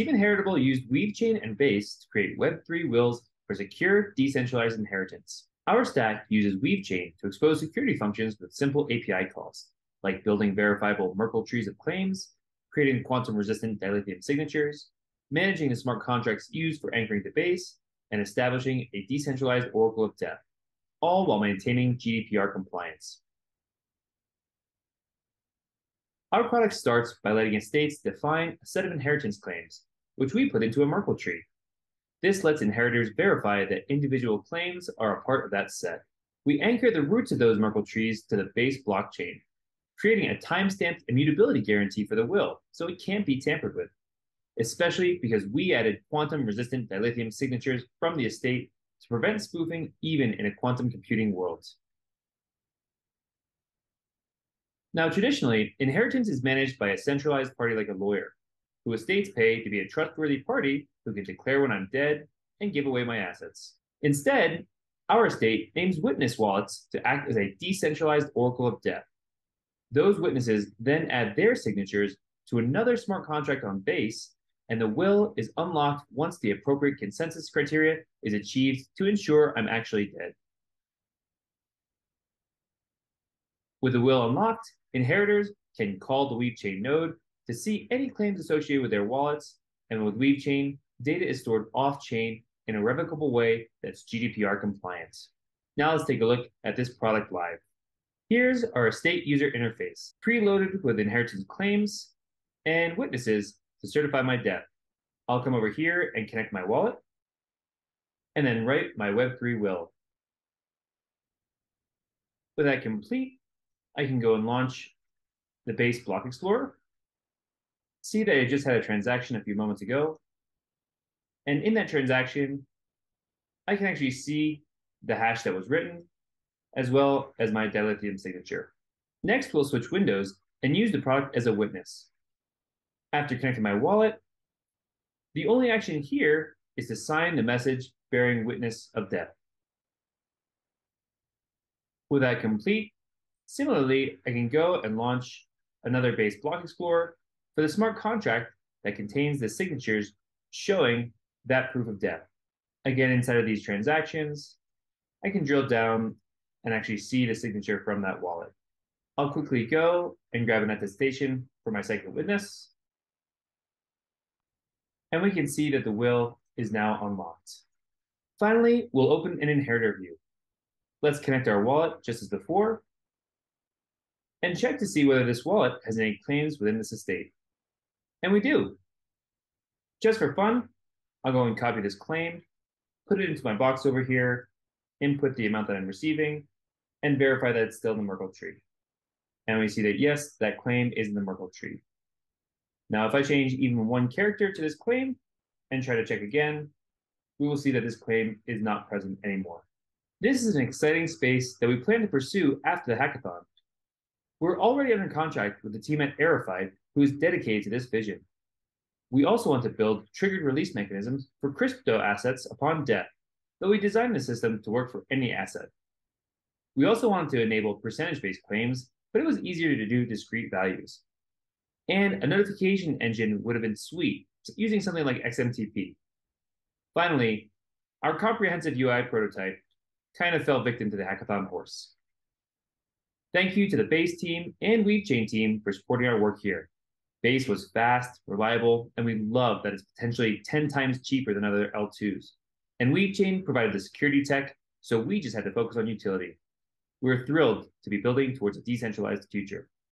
Team Inheritable used WeaveChain and Base to create Web3 wills for secure, decentralized inheritance. Our stack uses WeaveChain to expose security functions with simple API calls, like building verifiable Merkle trees of claims, creating quantum-resistant dilithium signatures, managing the smart contracts used for anchoring the base, and establishing a decentralized Oracle of Death, all while maintaining GDPR compliance. Our product starts by letting estates define a set of inheritance claims, which we put into a Merkle tree. This lets inheritors verify that individual claims are a part of that set. We anchor the roots of those Merkle trees to the base blockchain, creating a timestamped immutability guarantee for the will, so it can't be tampered with, especially because we added quantum-resistant dilithium signatures from the estate to prevent spoofing even in a quantum computing world. Now, traditionally, inheritance is managed by a centralized party like a lawyer, who estates pay to be a trustworthy party who can declare when I'm dead and give away my assets. Instead, our estate names witness wallets to act as a decentralized oracle of death. Those witnesses then add their signatures to another smart contract on base, and the will is unlocked once the appropriate consensus criteria is achieved to ensure I'm actually dead. With the will unlocked, Inheritors can call the WeaveChain node to see any claims associated with their wallets, and with WeaveChain, data is stored off-chain in a revocable way that's GDPR compliant. Now let's take a look at this product live. Here's our estate user interface, preloaded with inheritance claims and witnesses to certify my death. I'll come over here and connect my wallet, and then write my Web3 will. With that complete, I can go and launch the base block explorer. See that I just had a transaction a few moments ago. And in that transaction, I can actually see the hash that was written, as well as my dilithium signature. Next, we'll switch windows and use the product as a witness. After connecting my wallet, the only action here is to sign the message bearing witness of death. With that complete, Similarly, I can go and launch another base block explorer for the smart contract that contains the signatures showing that proof of death. Again, inside of these transactions, I can drill down and actually see the signature from that wallet. I'll quickly go and grab an attestation for my second witness. And we can see that the will is now unlocked. Finally, we'll open an inheritor view. Let's connect our wallet just as before and check to see whether this wallet has any claims within this estate. And we do. Just for fun, I'll go and copy this claim, put it into my box over here, input the amount that I'm receiving, and verify that it's still in the Merkle tree. And we see that yes, that claim is in the Merkle tree. Now, if I change even one character to this claim and try to check again, we will see that this claim is not present anymore. This is an exciting space that we plan to pursue after the hackathon. We're already under contract with the team at Aerified, who is dedicated to this vision. We also want to build triggered release mechanisms for crypto assets upon death, though we designed the system to work for any asset. We also wanted to enable percentage-based claims, but it was easier to do discrete values. And a notification engine would have been sweet, using something like XMTP. Finally, our comprehensive UI prototype kind of fell victim to the hackathon horse. Thank you to the Base team and WeaveChain team for supporting our work here. Base was fast, reliable, and we love that it's potentially 10 times cheaper than other L2s. And WeaveChain provided the security tech, so we just had to focus on utility. We're thrilled to be building towards a decentralized future.